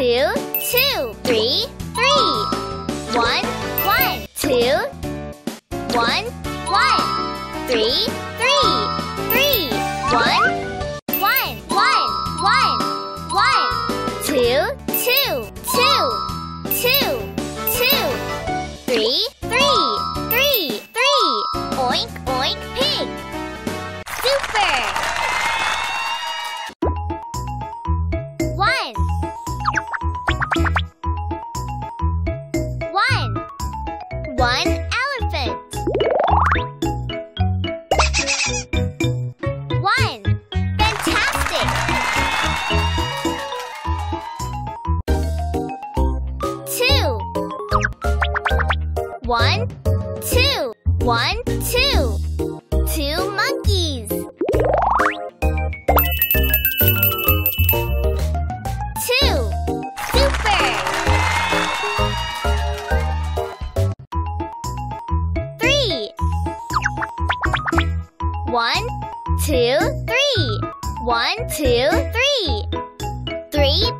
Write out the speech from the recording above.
two, two, three, three. One, one, two, one, one, three, three, three. One, one, one, one, one. Two, two, two, two, two. Three, three, three, three. Oink, oink, pig. Super! One elephant. One. Fantastic. Two. One, two. One, two. Two monkeys. One, two, three. One, two, three. Three